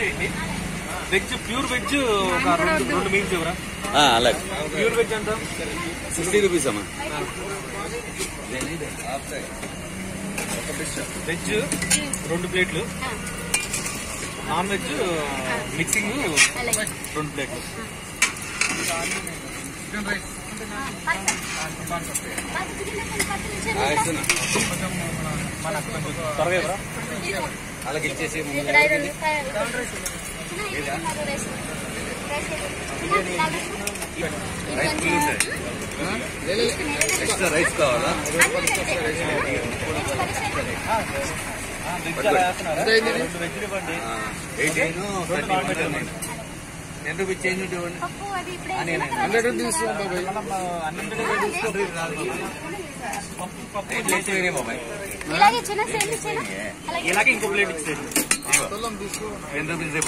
చేయండి. Veg pure veg ఒక రెండు రెండు మీల్స్ ఇవ్వరా? ఆ, అలాగే. ప్యూర్ వెజ్ ఎంత? సిక్స్టీ రూపీస్ అమ్మా. వెజ్ రెండు ప్లేట్లు. నాన్ వెజ్ మిక్సింగ్ రెండు ప్లేట్లు. త్వరగా ఇవ్వరా అలాగే ఇచ్చేసి రైస్ ఎక్స్ట్రా రైస్ కావాలా వెజ్ వెజ్ ఇవ్వండి టెన్ రూపీస్ చేంజ్ ఉంటే ఇవ్వండి పప్పు అది ఇప్పుడే హండ్రెడ్ రూపీస్ ప్లేట్ వేరే బాబాయ్? ఇలాగే చిన్న సేమ్ ఇచ్చేనా? అలాగే. ఇలాగే ఇంకో ప్లేట్ ఇచ్చేయండి. టెన్ రూపీస్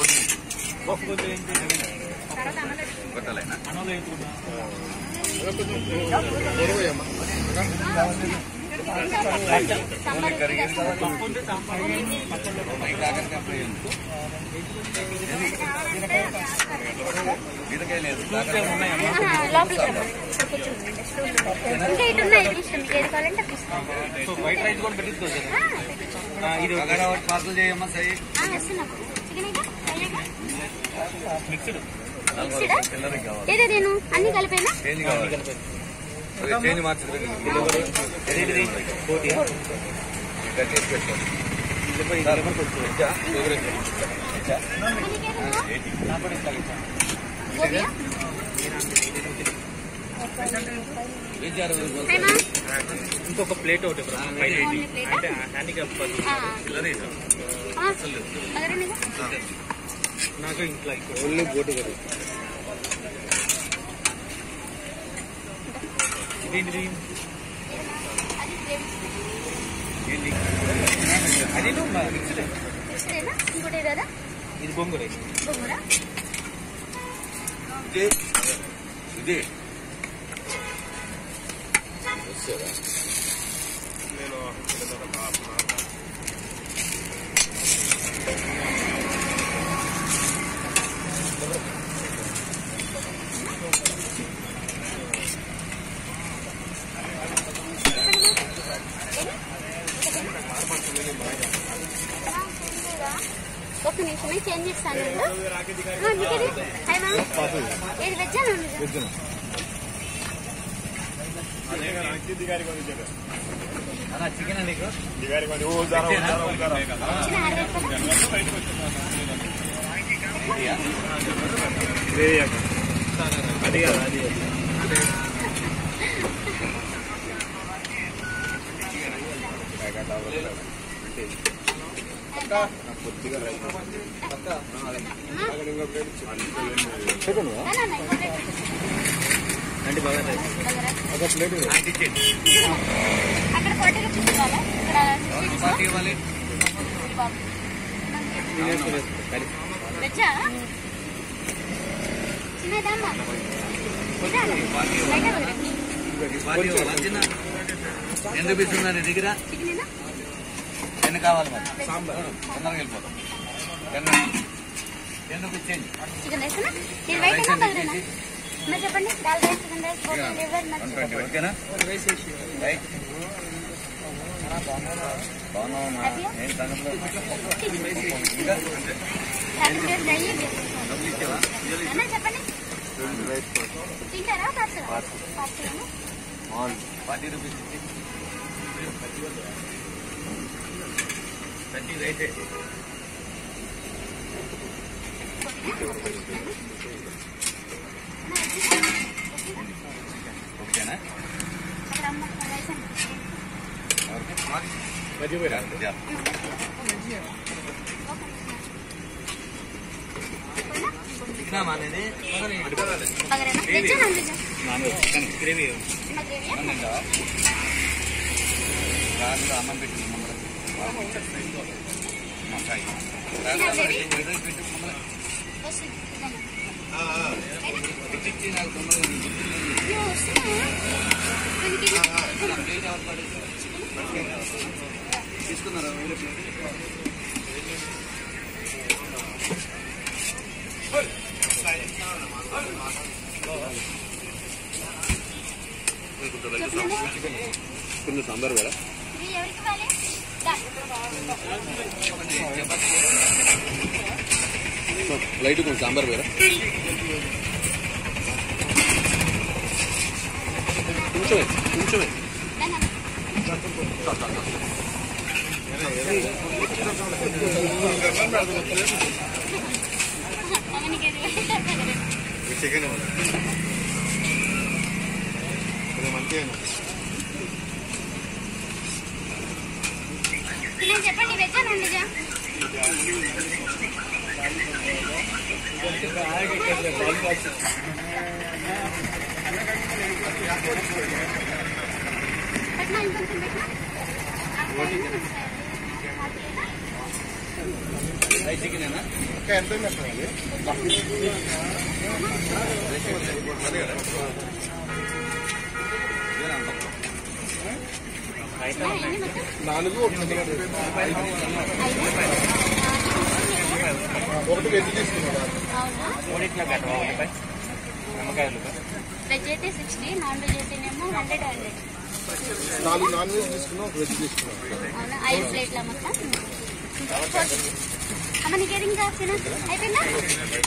కొట్టాలైనా? బీరకాయ లేదు. ఇంకా ఇటు ఉన్నాయి మీకు ఏది కావాలంటే తీసుకోండి. వైట్ రైస్ కూడా. ఇది పార్సల్ చేయమ్మా సై? మిక్స్డ్ ఏదో నేను అన్ని కలిపేనా చేంజ్ ఇంకొక ప్లేట్ ఒకటి? అంటే హ్యాండిక్యాప్. నాకు ఇంట్లో ఓన్లీ బోటు కదా. ఇదేంటిది అది గ్రేవీ ఏంటి అది మిక్స్డ్ మిక్స్డేనా ఇంకోటి ఏదా ఇది బొంగురే బొంగురా ఇదే ఇదే ఒక్క నిమిషమే చేంజ్ చేస్తాను నేను. ఆ, నీకేది? హైమా ఏది వెజ్జా నాన్ చికెన్ నీకు అది కాదు. అది నా, నా, నా, ఇంకో ప్లేట్ అంటే బాగా ఒక ప్లేట్ అక్కడ ఫార్టీ రూపీస్ ఇవ్వాలా ఇక్కడ సిక్స్టీ ఇవ్వాలి చిన్నదమ్మా ఉందా నీ దగ్గర టెన్ కావాలి మరి? తొందరగా వెళ్ళిపోతాం రూపీస్ బదులేనా నా? చెప్పండి. ఓకేనా రైట్ బాగున్నావమ్మా ఏం బగరేనా veg non veg non veg chicken gravy చిన్న గ్రేవీయా ఉందా రాత్రి అన్నం పెట్టింది మమ్మల్ని మకాయి పెట్టు తీసుకున్నారా? వేరే? ప్లేట్ కొంచెం సాంబార్ వేరా ఇది ఎవరికి ఇవ్వాలి దా. లైట్ కొంచెం సాంబార్ వేరా? కొంచెమే కొంచెమే చికెన్ మంచిగా నేను చెప్పండి వెజ్జా నాన్ వెజ్జా పెట్టినా ఇంకొంచెం పెట్టినా రైస్ చికెనేనా ఇంకా ఎంత పెట్టాలి ఎన్ని మొత్తం నాలుగు ఒకటి వెజ్ తీసుకున్నాడు? వెజ్ అయితే సిక్స్టీ నాన్ వెజ్ అయితేనేమో హండ్రెడ్ హండ్రెడ్. నాలుగు నాన్ వెజ్ తీసుకున్నాం ఒక వెజ్ తీసుకున్నాం అవునా? ఐదు ప్లేట్ల మొత్తం? అమ్మ నీకేది ఇంకా తిన? అయిపోయిందా?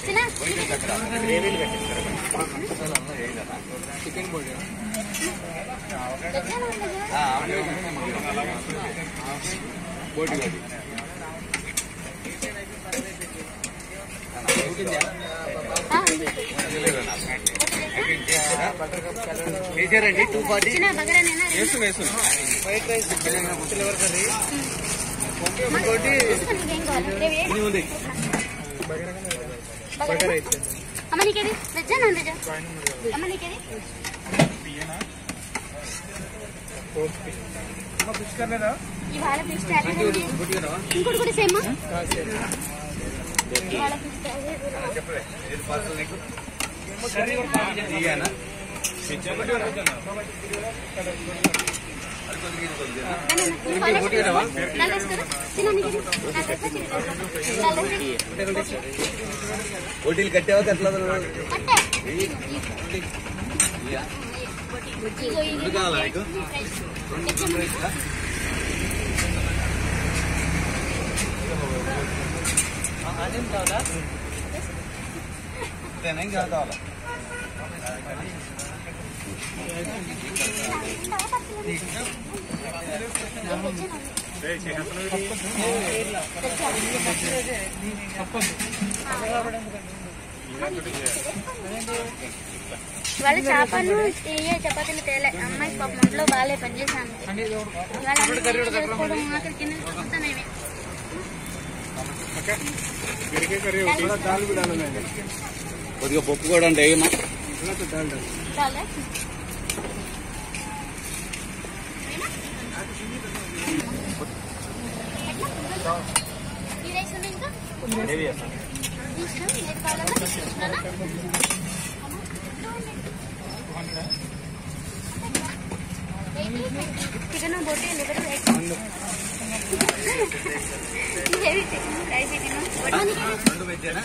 తిన? చికెన్ బాడీ బోటి బాడీ వేసారండి టూ ఫార్టీ వేసు వేసు. వైట్ రైస్ సిల్వర్ కర్రీ? ఏడు? ఉంది. బగారా అమ్మ నీకేది? వెజ్జా నాన్ వెజ్జా అమ్మ నీకేది? ఇవాళ ఫిష్ ఇంకోటి కూడా సేమ్ ఇవాళ ఫిష్ స్టార్ట్ చెప్పలే ఏది పార్సల్ నీకు ఇయ్యానా ఓటీలు కట్టావా కట్టలేదు కావాలా నీకు? రెండు రైస్లా? అదేం కావాలా అంతేనా ఇంకా వాళ్ళ చేపలు ఏ చపాతీలు తేలే అమ్మాయి పాప ఒంట్లో బాగాలే పని చేశాను. ఇవాళ అన్ని చేసుకోవడం ఆకలి కింద చూస్తానేమి కొద్దిగా పప్పు కూడా అంటే ఏమా చాలే ఈ రైస్ ఉంది ఇంకా ఇష్టం ఏది కావాలన్నా ఇష్టమేనా? Chicken బొట్టి liver rice heavy chicken rice chicken రెండు వెజ్జేనా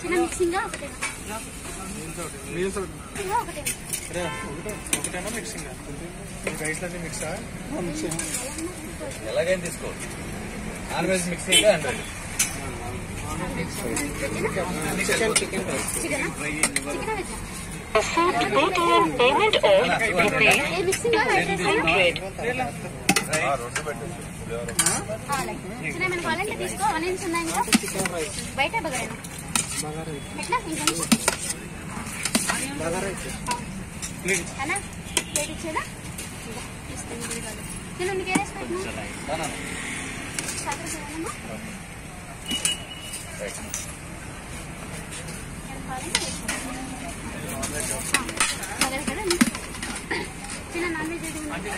చిన్న మిక్సింగ్ ఒకటే ఒకటే ఒకటేనా మిక్సింగ్ రైస్ అన్ని మిక్సా ఎలాగైనా తీసుకో non veg mixing hundred chicken chicken veg ఏ మిక్సింగ్ చిన్న మన కావాలంటే తీసుకో ఆనియన్స్ ఉన్నాయి ఇంకా బయట బగారేనా ఎట్లా ఇంకొంచెం అన్నా ప్లేట్ ఇచ్చేదా ఇదిగో, తీసుకోండి ఇది కాదు. నేను నీకు ఏ రైస్ పెట్టినా చక్కెర చూడమ్మా బగారా కదా చిన్న నాన్ వెజ్ ఏది ఉంది?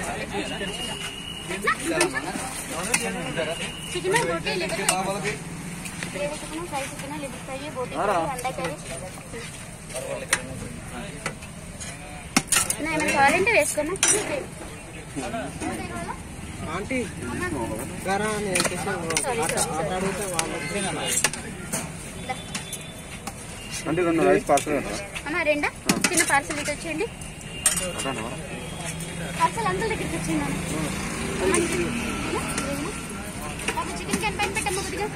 చికెన్ బోటి liver gravy chicken fry chicken liver fry బోటి అండా కర్రీ నా ఏమైనా కావాలంటే వేసుకున్నా? ఆంటీ గారా. అంటే రెండు రైస్ పార్సల్ అమ్మ రెండా? చిన్న పార్సల్ ఇటు వచ్చేయండి పార్సల్ అంకుల్ దగ్గరికి వచ్చింది ఒక చికెన్ క్యాన్ పైన పెట్టమ్మ కొద్దిగా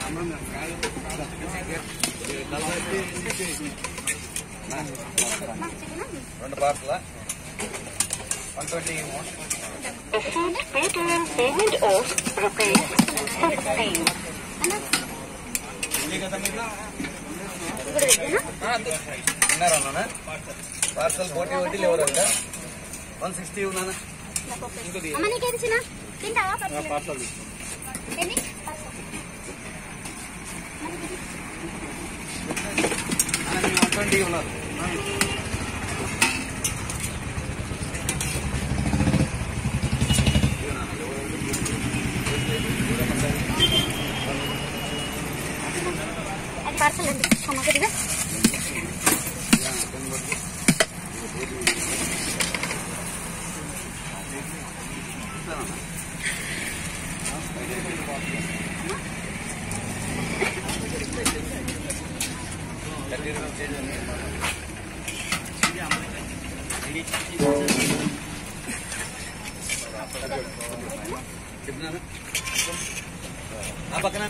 అమ్మ, చికెనా? రెండు పార్సలా? One twenty payment of rupees 15. Parcel పోటీ ఒకటి లేవరు వన్ సిక్స్టీ ఉన్నానా పార్సల్ పార్సల్ వన్ ట్వంటీ ఉన్నారు అది పార్సల్ అండి అమ్మ కొద్దిగా థర్టీ రూపీస్ చేంజ్ ఉంది. చెప్పినాను ఆ పక్కన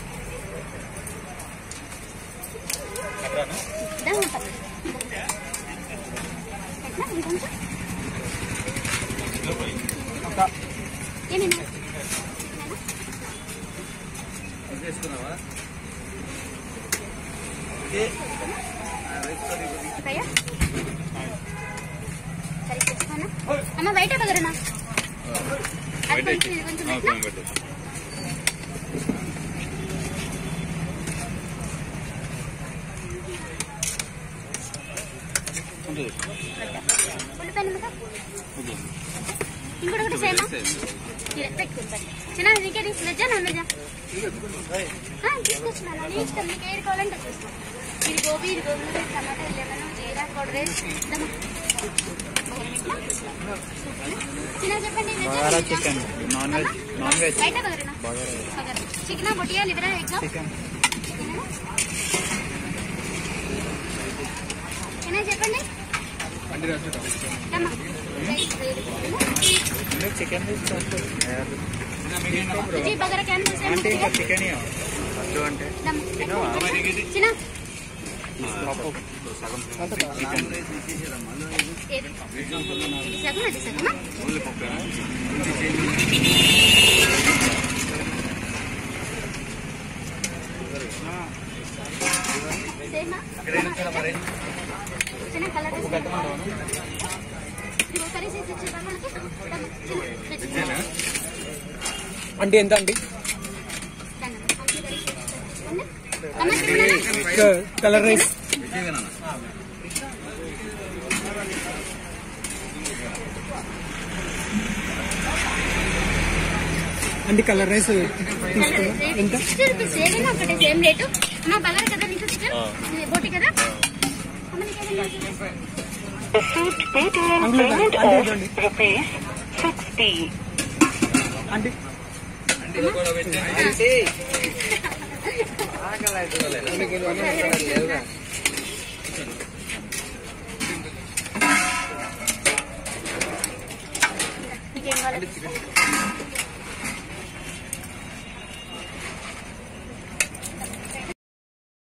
కొంచెం ఇది కొంచెం పెట్టినా ఉల్లిపాయలు ఉందా? ఇంకోటి ఒకటి సేమా పెట్టుకుంటాను చిన్న నీకే తీసుకురా ఇష్టం. కావాలంటే ఇది గోబీ ఇది gobi tomato lemon jeera chicken non veg non veg బయట బగరేనా చికెన్ బొటియా లివరా ఎగ్ చికెన్? చిన్న చెప్పండి. చికెన్ ఇది బగర క్యాన్ అంటే ఇంకా చికెన్ వద్దు అంటే చిన్న పప్పు ఏది ఇది సగం అది సగమా సేమా చిన్న కలర్ ఇది ఒకసారి చేసి ఇచ్చేద్దాం మనకి చిన్న చిన్న అంటే ఎంత అండి కలర్ రైస్ అంటే కలర్ రైస్ ఒకటే సేమ్ రేటు అమ్మ బగారు కదా నీకు చికెన్ ఇది బోటి కదా అమ్మ నీకు ఏదైనా Received Paytm payment of rupees 60. అంటే